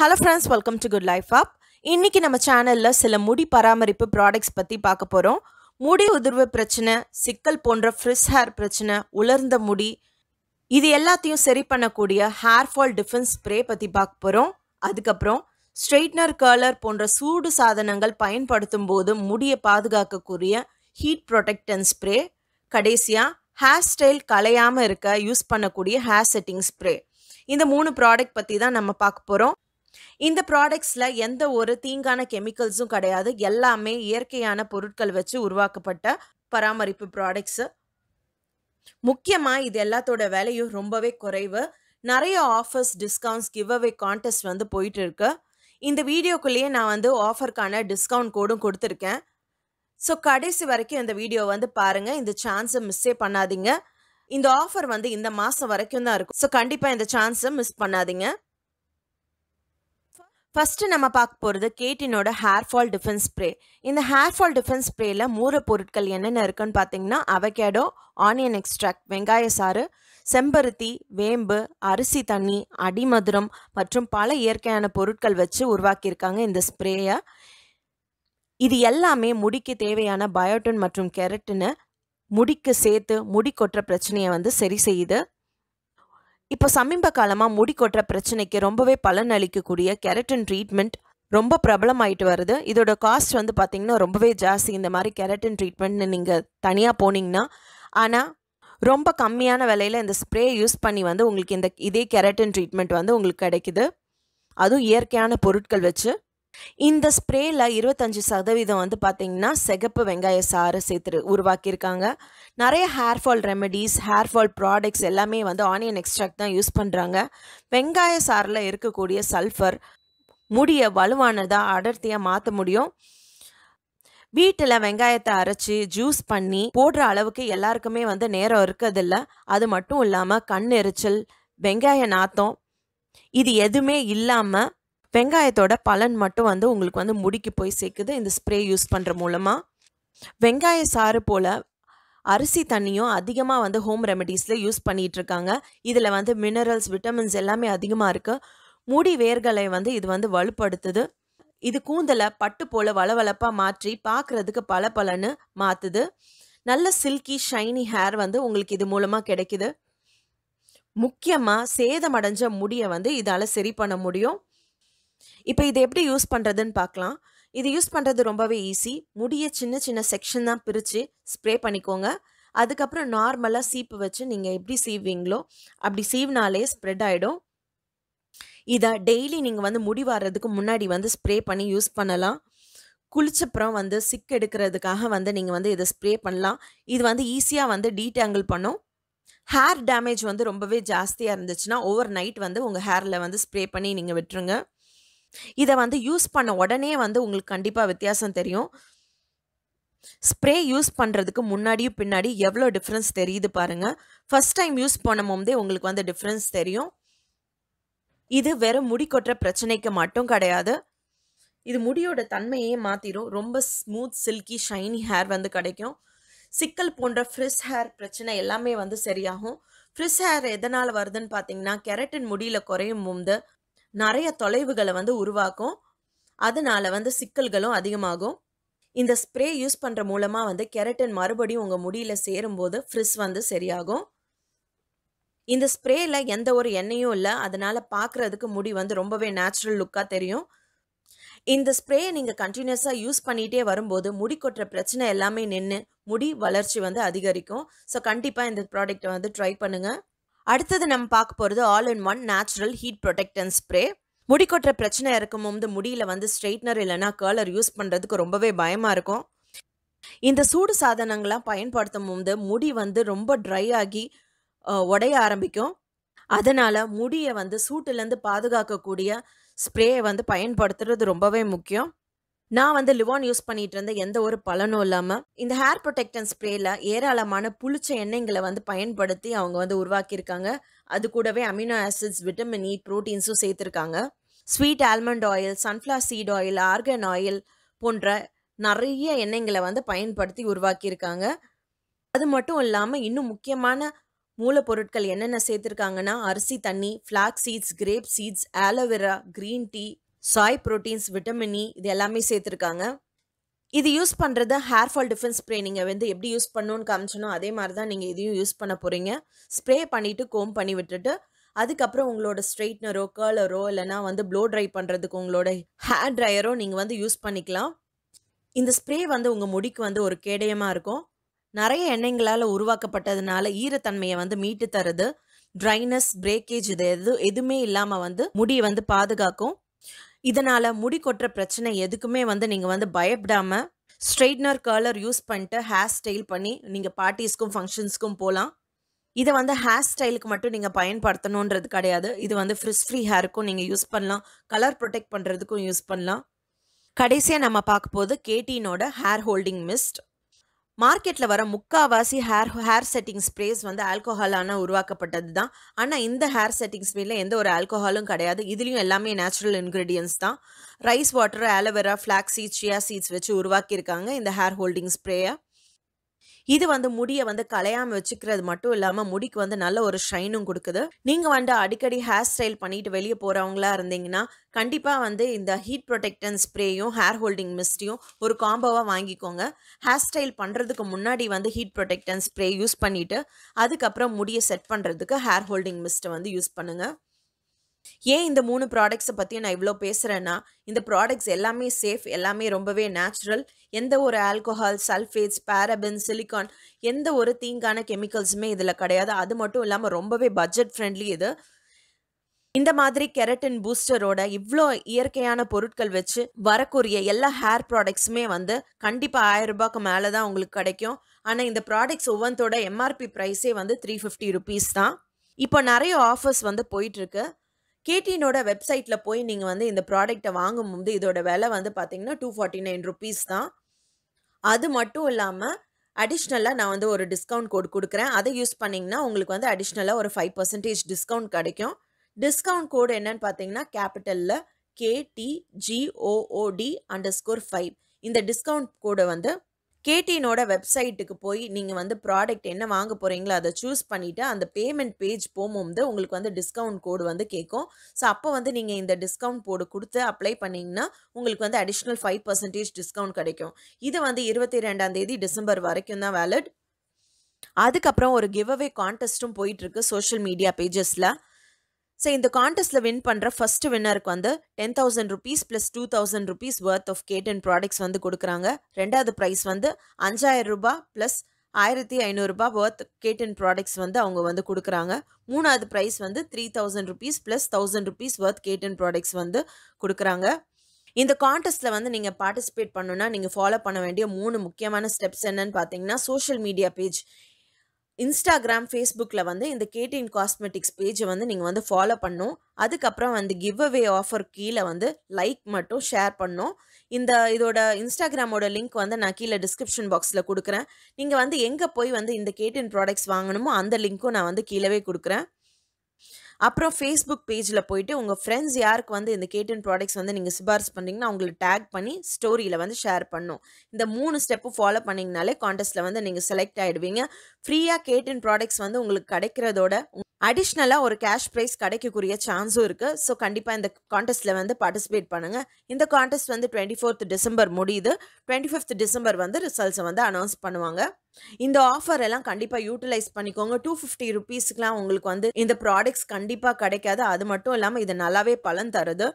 Hello friends welcome to good life up இன்றைக்கி நம்ம சேனலில் சில முடி பராமரிப்பு ப்ராடக்ட்ஸ் பற்றி பார்க்க போகிறோம் முடி உதிர்வு பிரச்சனை சிக்கல் போன்ற ஃப்ரிஸ் ஹேர் பிரச்சனை உலர்ந்த முடி இது எல்லாத்தையும் சரி பண்ணக்கூடிய ஹேர் ஃபால் டிஃபென்ஸ் ஸ்ப்ரே பற்றி பார்க்க போகிறோம் அதுக்கப்புறம் ஸ்ட்ரெயிட்னர் கர்லர் போன்ற சூடு சாதனங்கள் பயன்படுத்தும் போது முடியை பாதுகாக்கக்கூடிய ஹீட் ப்ரொடெக்டன் ஸ்ப்ரே கடைசியாக ஹேர் ஸ்டைல் கலையாமல் இருக்க யூஸ் பண்ணக்கூடிய ஹேர் செட்டிங் ஸ்ப்ரே இந்த மூணு ப்ராடக்ட் பற்றி தான் நம்ம பார்க்க போகிறோம் இந்த ப்ராடக்ட்ஸில் எந்த ஒரு தீங்கான கெமிக்கல்ஸும் கிடையாது. எல்லாமே இயற்கையான பொருட்கள் வச்சு உருவாக்கப்பட்ட பராமரிப்பு ப்ராடக்ட்ஸு முக்கியமாக இது எல்லாத்தோட விலையும் ரொம்பவே குறைவு. நிறைய offers discounts give away contest வந்து போயிட்டு இருக்கு இந்த வீடியோக்குள்ளேயே நான் வந்து ஆஃபருக்கான டிஸ்கவுண்ட் கோடும் கொடுத்துருக்கேன். ஸோ கடைசி வரைக்கும் இந்த வீடியோ வந்து பாருங்கள் இந்த சான்ஸை மிஸ்ஸே பண்ணாதீங்க. இந்த ஆஃபர் வந்து இந்த மாதம் வரைக்கும் தான் இருக்கும். ஸோ கண்டிப்பாக இந்த சான்ஸை மிஸ் பண்ணாதீங்க. ஃபஸ்ட்டு நம்ம பார்க்க போகிறது கேட்டினோட ஹேர் ஃபால் டிஃபென்ஸ் ஸ்ப்ரே இந்த ஹேர் ஃபால் டிஃபென்ஸ் ஸ்ப்ரேயில் மூற பொருட்கள் என்னென்ன இருக்குன்னு பார்த்தீங்கன்னா அவகேடோ ஆனியன் எக்ஸ்ட்ராக்ட் வெங்காய சாறு செம்பருத்தி வேம்பு அரிசி தண்ணி அடிமதுரம் மற்றும் பல இயற்கையான பொருட்கள் வச்சு உருவாக்கியிருக்காங்க இந்த ஸ்ப்ரேயை இது எல்லாமே முடிக்கு தேவையான பயோட்டின் மற்றும் கெரட்டினை முடிக்கு சேர்த்து முடி கொட்டுற பிரச்சனையை வந்து சரி செய்யுது. இப்போ சமீப காலமாக முடி கொட்டுற பிரச்சனைக்கு ரொம்பவே பலன் அளிக்கக்கூடிய கெரட்டின் ட்ரீட்மெண்ட் ரொம்ப பிரபலமாயிட்டு வருது. இதோட காஸ்ட் வந்து பார்த்திங்கன்னா ரொம்பவே ஜாஸ்தி. இந்த மாதிரி கெரட்டின் ட்ரீட்மெண்ட்னு நீங்கள் தனியாக போனீங்கன்னா ஆனால் ரொம்ப கம்மியான விலையில் இந்த ஸ்ப்ரே யூஸ் பண்ணி வந்து உங்களுக்கு இந்த இதே கெரட்டின் ட்ரீட்மெண்ட் வந்து உங்களுக்கு கிடைக்குது. அதுவும் இயற்கையான பொருட்கள் வச்சு இந்த ஸ்ப்ரேயில் இருபத்தஞ்சி சதவீதம் வந்து பார்த்திங்கன்னா சிகப்பு வெங்காய சாறு சேர்த்து உருவாக்கியிருக்காங்க. நிறைய hair fall remedies hair fall products எல்லாமே வந்து ஆனியன் எக்ஸ்ட்ராக்ட் தான் யூஸ் பண்ணுறாங்க வெங்காய சாறில் இருக்கக்கூடிய சல்ஃபர் முடியை வலுவானதாக அடர்த்தியாக மாற்ற முடியும். வீட்டில் வெங்காயத்தை அரைச்சி ஜூஸ் பண்ணி போடுற அளவுக்கு எல்லாருக்குமே வந்து நேரம் இருக்கிறதில்ல. அது மட்டும் இல்லாமல் கண் எரிச்சல் வெங்காய நாத்தம் இது எதுவுமே இல்லாமல் வெங்காயத்தோட பலன் மட்டும் வந்து உங்களுக்கு வந்து முடிக்கு போய் சேர்க்குது. இந்த ஸ்ப்ரே யூஸ் பண்ணுற மூலமாக வெங்காய சாறு போல் அரிசி தண்ணியும் அதிகமாக வந்து ஹோம் ரெமடிஸில் யூஸ் பண்ணிகிட்ருக்காங்க இதில் வந்து மினரல்ஸ் விட்டமின்ஸ் எல்லாமே அதிகமாக இருக்குது முடி வேர்களை வந்து இது வந்து வலுப்படுத்துது. இது கூந்தலை பட்டு போல் வளவளப்பாக மாற்றி பார்க்குறதுக்கு பல பலன்னு மாற்றுது நல்ல சில்கி ஷைனி ஹேர் வந்து உங்களுக்கு இது மூலமாக கிடைக்குது. முக்கியமாக சேதமடைஞ்ச முடியை வந்து இதால் சரி பண்ண முடியும். இப்போ இதை எப்படி யூஸ் பண்ணுறதுன்னு பார்க்கலாம். இது யூஸ் பண்ணுறது ரொம்பவே ஈஸி முடியை சின்ன சின்ன செக்ஷன் தான் பிரித்து ஸ்ப்ரே பண்ணிக்கோங்க. அதுக்கப்புறம் நார்மலாக சீப்பு வச்சு நீங்கள் எப்படி சீவீங்களோ அப்படி சீவினாலே ஸ்ப்ரெட் ஆகிடும் இதை டெய்லி நீங்கள் வந்து முடி வர்றதுக்கு முன்னாடி வந்து ஸ்ப்ரே பண்ணி யூஸ் பண்ணலாம். குளிச்சப்புறம் வந்து சிக் எடுக்கிறதுக்காக வந்து நீங்கள் வந்து இதை ஸ்ப்ரே பண்ணலாம். இது வந்து ஈஸியாக வந்து டீடேங்கிள் பண்ணும். ஹேர் டேமேஜ் வந்து ரொம்பவே ஜாஸ்தியாக இருந்துச்சுன்னா ஓவர் நைட் வந்து உங்கள் ஹேரில் வந்து ஸ்ப்ரே பண்ணி நீங்கள் விட்டுருங்க. இதை வந்து யூஸ் பண்ண உடனே வந்து உங்களுக்கு கண்டிப்பாக வித்தியாசம் தெரியும். ஸ்ப்ரே யூஸ் பண்ணுறதுக்கு முன்னாடியும் பின்னாடி எவ்வளோ டிஃப்ரென்ஸ் தெரியுது பாருங்கள் ஃபஸ்ட் டைம் யூஸ் பண்ணும்போதே உங்களுக்கு வந்து டிஃப்ரென்ஸ் தெரியும். இது வெறும் முடி கொட்டுற பிரச்சனைக்கு மட்டும் கிடையாது. இது முடியோட தன்மையே மாற்றிடும் ரொம்ப ஸ்மூத் சில்கி ஷைனி ஹேர் வந்து கிடைக்கும். சிக்கல் போன்ற ஃப்ரிஸ் ஹேர் பிரச்சனை எல்லாமே வந்து சரியாகும். ஃப்ரிஸ் ஹேர் எதனால் வருதுன்னு பார்த்தீங்கன்னா கெரட்டின் முடியில் குறையும் போது நிறைய தொலைவுகளை வந்து உருவாக்கும். அதனால வந்து சிக்கல்களும் அதிகமாகும். இந்த ஸ்ப்ரே யூஸ் பண்ணுற மூலமாக வந்து கெரட்டின் மறுபடியும் உங்கள் முடியில் சேரும்போது ஃப்ரிஸ் வந்து சரியாகும். இந்த ஸ்ப்ரேயில் எந்த ஒரு எண்ணெயும் இல்லை. அதனால் பார்க்குறதுக்கு முடி வந்து ரொம்பவே நேச்சுரல் லுக்காக தெரியும். இந்த ஸ்ப்ரேயை நீங்கள் கண்டினியூஸாக யூஸ் பண்ணிகிட்டே வரும்போது முடி கொட்டுற பிரச்சனை எல்லாமே நின்று முடி வளர்ச்சி வந்து அதிகரிக்கும். ஸோ கண்டிப்பாக இந்த ப்ராடக்ட்டை வந்து ட்ரை பண்ணுங்கள் அடுத்தது நம்ம பார்க்க போகிறது all in one natural heat protectant spray முடி கொட்டுற பிரச்சனை இருக்கும் போது முடியில் வந்து ஸ்ட்ரெயிட்னர் இல்லைனா கர்லர் யூஸ் பண்ணுறதுக்கு ரொம்பவே பயமாக இருக்கும். இந்த சூடு சாதனங்களாம் பயன்படுத்தும் போது முடி வந்து ரொம்ப ட்ரை ஆகி உடைய ஆரம்பிக்கும். அதனால் முடியை வந்து சூட்டுலேருந்து பாதுகாக்கக்கூடிய ஸ்ப்ரேயை வந்து பயன்படுத்துறது ரொம்பவே முக்கியம். நான் வந்து லிவான் யூஸ் பண்ணிட்டு இருந்த எந்த ஒரு பலனும் இல்லாமல் இந்த ஹேர் ப்ரொடெக்டன் ஸ்ப்ரேயில் ஏராளமான புளிச்ச எண்ணெய்களை வந்து பயன்படுத்தி அவங்க வந்து உருவாக்கியிருக்காங்க. அது கூடவே அமினோ ஆசிட்ஸ் விட்டமின் இ ப்ரோட்டீன்ஸும் சேர்த்துருக்காங்க. Sweet almond oil sunflower seed oil argan oil போன்ற நிறைய எண்ணெய்களை வந்து பயன்படுத்தி உருவாக்கியிருக்காங்க. அது மட்டும் இல்லாமல் இன்னும் முக்கியமான மூலப்பொருட்கள் என்னென்ன சேர்த்துருக்காங்கன்னா அரிசி தண்ணி flax seeds grape seeds aloe vera green tea soy proteins vitamin E இது எல்லாமே சேர்த்துருக்காங்க. இது யூஸ் பண்ணுறது ஹேர் ஃபால் டிஃபென்ஸ் ஸ்ப்ரே நீங்கள் வந்து எப்படி யூஸ் பண்ணணும்னு காமிச்சனோ அதே மாதிரி தான் நீங்கள் இதையும் யூஸ் பண்ண போகிறீங்க ஸ்ப்ரே பண்ணிவிட்டு கோம் பண்ணி விட்டுட்டு அதுக்கப்புறம் உங்களோட ஸ்ட்ரெயிட்னரோ கேர்லரோ இல்லைனா வந்து ப்ளோ ட்ரை பண்ணுறதுக்கு உங்களோட ஹேர் ட்ரையரோ நீங்கள் வந்து யூஸ் பண்ணிக்கலாம். இந்த ஸ்ப்ரே வந்து உங்கள் முடிக்கு வந்து ஒரு கேடயமாக இருக்கும். நிறைய எண்ணெய்களால் உருவாக்கப்பட்டதுனால ஈரத்தன்மையை வந்து மீட்டு தருது. ட்ரைனஸ் பிரேக்கேஜ் இது எது எதுவுமே இல்லாமல் வந்து முடியை வந்து பாதுகாக்கும். இதனால் முடி கொட்டுற பிரச்சனை எதுக்குமே வந்து நீங்கள் வந்து பயப்படாமல் ஸ்ட்ரெயிட்னர் கலர் யூஸ் பண்ணிட்டு ஹேர் ஸ்டைல் பண்ணி நீங்கள் பார்ட்டிஸ்க்கும் ஃபங்க்ஷன்ஸ்க்கும் போகலாம் இதை வந்து ஹேர் ஸ்டைலுக்கு மட்டும் நீங்கள் பயன்படுத்தணுன்றது கிடையாது. இது வந்து ஃப்ரிஸ் ஃப்ரீ ஹேருக்கும் நீங்கள் யூஸ் பண்ணலாம். கலர் ப்ரொடெக்ட் பண்ணுறதுக்கும் யூஸ் பண்ணலாம். கடைசியாக நம்ம பார்க்க போது கேட்டீனோட ஹேர் ஹோல்டிங் மிஸ்ட் மார்க்கெட்டில் வர முக்காவாசி ஹேர் ஹேர் செட்டிங் ஸ்ப்ரேஸ் வந்து ஆல்கோஹாலான உருவாக்கப்பட்டது தான் ஆனால் இந்த ஹேர் செட்டிங் ஸ்ப்ரேல எந்த ஒரு ஆல்கோஹாலும் கிடையாது. இதுலேயும் எல்லாமே நேச்சுரல் இன்க்ரீடியன்ஸ் தான். Rice water aloe vera flax chia seeds வச்சு உருவாக்கியிருக்காங்க இந்த ஹேர் ஹோல்டிங் ஸ்ப்ரேயை இது வந்து முடியை வந்து கலையாமல் வச்சுக்கிறது மட்டும் இல்லாமல் முடிக்கு வந்து நல்ல ஒரு ஷைனும் கொடுக்குது. நீங்கள் வந்து அடிக்கடி ஹேர் ஸ்டைல் பண்ணிட்டு வெளியே போகிறவங்களா இருந்தீங்கன்னா கண்டிப்பாக வந்து இந்த ஹீட் ப்ரொடெக்டன் ஸ்ப்ரேயும் ஹேர் ஹோல்டிங் மிஸ்ட்டையும் ஒரு காம்போவாக வாங்கிக்கோங்க. ஹேர் ஸ்டைல் பண்ணுறதுக்கு முன்னாடி வந்து ஹீட் ப்ரொடெக்டன் ஸ்ப்ரே யூஸ் பண்ணிவிட்டு அதுக்கப்புறம் முடியை செட் பண்ணுறதுக்கு ஹேர் ஹோல்டிங் மிஸ்ட்டை வந்து யூஸ் பண்ணுங்கள் ஏன் இந்த மூணு ப்ராடக்ட்ஸை பற்றி நான் இவ்வளோ பேசுகிறேன்னா இந்த ப்ராடக்ட்ஸ் எல்லாமே சேஃப் எல்லாமே ரொம்பவே நேச்சுரல் எந்த ஒரு ஆல்கோஹால் சல்ஃபேட்ஸ் பேரபின் சிலிக்கான் எந்த ஒரு தீங்கான கெமிக்கல்ஸுமே இதில் கிடையாது. அது மட்டும் இல்லாமல் ரொம்பவே பட்ஜெட் ஃப்ரெண்ட்லி இது. இந்த மாதிரி கெரட்டின் பூஸ்டரோட இவ்வளோ இயற்கையான பொருட்கள் வச்சு வரக்கூடிய எல்லா ஹேர் ப்ராடக்ட்ஸுமே வந்து கண்டிப்பாக ஆயிரம் ரூபாய்க்கு மேலே தான் உங்களுக்கு கிடைக்கும். ஆனால் இந்த ப்ராடக்ட்ஸ் ஒவ்வொன்றோட எம்ஆர்பி ப்ரைஸே வந்து த்ரீ ஃபிஃப்டி ருபீஸ் தான். இப்போ நிறைய ஆஃபர்ஸ் வந்து போயிட்டுருக்கு கேடினோட வெப்சைட்டில் போய் நீங்கள் வந்து இந்த ப்ராடக்ட்டை வாங்கும்போது இதோட விலை வந்து பார்த்தீங்கன்னா டூ ஃபார்ட்டி நைன் ருபீஸ் தான். அது மட்டும் இல்லாமல் அடிஷ்னலாக நான் வந்து ஒரு டிஸ்கவுண்ட் கோட் கொடுக்குறேன். அதை யூஸ் பண்ணிங்கன்னா உங்களுக்கு வந்து அடிஷ்னலாக ஒரு ஃபைவ் பர்சன்டேஜ் டிஸ்கவுண்ட் கிடைக்கும். டிஸ்கவுண்ட் கோடு என்னன்னு பார்த்தீங்கன்னா கேபிட்டலில் கேடிஜிஓஓடி அண்டர் ஸ்கோர் ஃபைவ் இந்த டிஸ்கவுண்ட் கோடை வந்து கேடினோட வெப்சைட்டுக்கு போய் நீங்கள் வந்து ப்ராடக்ட் என்ன வாங்க போகிறீங்களோ அதை சூஸ் பண்ணிவிட்டு அந்த பேமெண்ட் பேஜ் போகும்போது உங்களுக்கு வந்து டிஸ்கவுண்ட் கோடு வந்து கேட்கும். ஸோ அப்போ வந்து நீங்கள் இந்த டிஸ்கவுண்ட் கோடு கொடுத்து அப்ளை பண்ணிங்கன்னா உங்களுக்கு வந்து அடிஷ்னல் ஃபைவ் பர்சன்டேஜ் டிஸ்கவுண்ட் கிடைக்கும். இது வந்து இருபத்தி ரெண்டாம் தேதி டிசம்பர் வரைக்கும் தான் வேலட் அதுக்கப்புறம் ஒரு கிவ் அவே கான்டெஸ்ட்டும் போயிட்டுருக்கு சோஷியல் மீடியா பேஜஸில் ஸோ இந்த காண்டெஸ்ட்டில் வின் பண்ணுற ஃபர்ஸ்ட் வின்னருக்கு வந்து ten thousand rupees plus two thousand rupees worth of கேட்டன் ப்ராடக்ட்ஸ் வந்து கொடுக்குறாங்க. ரெண்டாவது ப்ரைஸ் வந்து அஞ்சாயிரம் ரூபாய் ப்ளஸ் ஆயிரத்தி ஐநூறுரூபா ஒர்த் கேட்டன் ப்ராடக்ட்ஸ் வந்து அவங்க வந்து கொடுக்குறாங்க. மூணாவது ப்ரைஸ் வந்து three thousand rupees plus thousand rupees worth கேட்டன் ப்ராடக்ட்ஸ் வந்து கொடுக்குறாங்க. இந்த காண்டெஸ்ட்டில் வந்து நீங்கள் பார்ட்டிசிபேட் பண்ணுன்னா நீங்கள் ஃபாலோ பண்ண வேண்டிய மூணு முக்கியமான ஸ்டெப்ஸ் என்னன்னு பார்த்தீங்கன்னா சோஷியல் மீடியா பேஜ் இன்ஸ்டாகிராம் ஃபேஸ்புக்கில் வந்து இந்த கேடிஎன் காஸ்மெட்டிக்ஸ் பேஜை வந்து நீங்கள் வந்து ஃபாலோ பண்ணும். அதுக்கப்புறம் வந்து கிவ் அவே ஆஃபர் கீழே வந்து லைக் மட்டும் ஷேர் பண்ணும். இந்த இதோட இன்ஸ்டாகிராமோட லிங்க் வந்து நான் கீழே டிஸ்கிரிப்ஷன் பாக்ஸில் கொடுக்குறேன். நீங்கள் வந்து எங்கே போய் வந்து இந்த கேட்டின் ப்ராடக்ட்ஸ் வாங்கணுமோ அந்த லிங்க்கும் நான் வந்து கீழவே கொடுக்குறேன். அப்புறம் ஃபேஸ்புக் பேஜில் போயிட்டு உங்கள் ஃப்ரெண்ட்ஸ் யாருக்கு வந்து இந்த கேட்டன் ப்ராடக்ட்ஸ் வந்து நீங்கள் சிபாரிசு பண்ணிங்கன்னா அவங்களை டேக் பண்ணி ஸ்டோரியில் வந்து ஷேர் பண்ணும். இந்த மூணு ஸ்டெப்பு ஃபாலோ பண்ணிங்கனாலே கான்டெஸ்ட்டில் வந்து நீங்கள் செலக்ட் ஆகிடுவீங்க ஃப்ரீயாக கேட்டன் ப்ராடக்ட்ஸ் வந்து உங்களுக்கு கிடைக்கிறதோட அடிஷ்னலாக ஒரு கேஷ் ப்ரைஸ் கிடைக்கக்கூடிய சான்ஸும் இருக்குது ஸோ கண்டிப்பாக இந்த காண்டெஸ்ட்டில் வந்து பார்ட்டிசிபேட் பண்ணுங்கள் இந்த காண்டெஸ்ட் வந்து டுவெண்ட்டி ஃபோர்த் டிசம்பர் முடியுது. டுவெண்ட்டி ஃபிஃப்த் டிசம்பர் வந்து ரிசல்ட்ஸை வந்து அனௌன்ஸ் பண்ணுவாங்க. இந்த ஆஃபர் எல்லாம் கண்டிப்பாக யூட்டிலைஸ் பண்ணிக்கோங்க. டூ ஃபிஃப்டி ருபீஸ்க்குலாம் உங்களுக்கு வந்து இந்த ப்ராடக்ட்ஸ் கண்டிப்பாக கிடைக்காது. அது மட்டும் இல்லாமல் இது நல்லாவே பலன் தருது.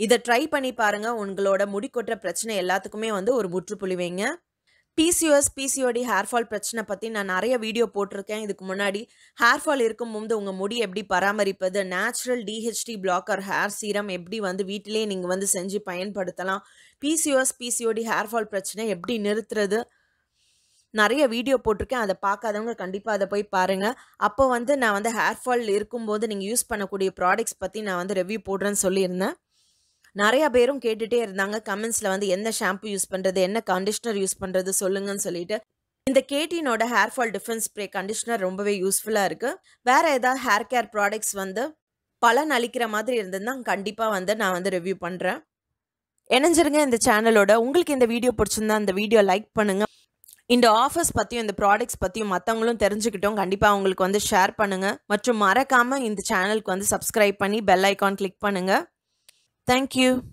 இதை ட்ரை பண்ணி பாருங்கள் உங்களோட முடி கொட்டுற பிரச்சனை எல்லாத்துக்குமே வந்து ஒரு முற்றுப்புள்ளி வைங்க. பிசிஓஎஸ் பிசிஓடி ஹேர் ஃபால் பிரச்சனை பற்றி நான் நிறைய வீடியோ போட்டிருக்கேன். இதுக்கு முன்னாடி ஹேர் ஃபால் இருக்கும்போது உங்கள் முடி எப்படி பராமரிப்பது natural DHT blocker hair serum எப்படி வந்து வீட்டிலே நீங்கள் வந்து செஞ்சு பயன்படுத்தலாம் பிசிஓஎஸ் பிசிஓடி ஹேர் ஃபால் பிரச்சனை எப்படி நிறுத்துறது நிறைய வீடியோ போட்டிருக்கேன். அதை பார்க்காதவங்க கண்டிப்பாக அதை போய் பாருங்கள் அப்போ வந்து நான் வந்து ஹேர் ஃபால் இருக்கும்போது நீங்கள் யூஸ் பண்ணக்கூடிய ப்ராடக்ட்ஸ் பற்றி நான் வந்து ரிவ்யூ போடுறேன்னு சொல்லியிருந்தேன். நிறையா பேரும் கேட்டுகிட்டே இருந்தாங்க. கமெண்ட்ஸில் வந்து என்ன ஷாம்பு யூஸ் பண்ணுறது என்ன கண்டிஷ்னர் யூஸ் பண்ணுறது சொல்லுங்கன்னு சொல்லிட்டு. இந்த கேட்டினோட hair fall defense spray conditioner ரொம்பவே யூஸ்ஃபுல்லாக இருக்குது வேறு ஏதாவது ஹேர் கேர் ப்ராடக்ட்ஸ் வந்து பலன் அளிக்கிற மாதிரி இருந்ததுன்னா கண்டிப்பாக வந்து நான் வந்து ரிவ்யூ பண்ணுறேன் இணைஞ்சிருங்க இந்த சேனலோட உங்களுக்கு இந்த வீடியோ பிடிச்சிருந்தா இந்த வீடியோ லைக் பண்ணுங்கள் இந்த ஆஃபர்ஸ் பற்றியும் இந்த ப்ராடக்ட்ஸ் பற்றியும் மற்றவங்களும் தெரிஞ்சுக்கிட்டோம். கண்டிப்பாக அவங்களுக்கு வந்து ஷேர் பண்ணுங்கள் மற்றும் மறக்காமல் இந்த சேனலுக்கு வந்து சப்ஸ்கிரைப் பண்ணி பெல் ஐக்கான் கிளிக் பண்ணுங்கள் Thank you.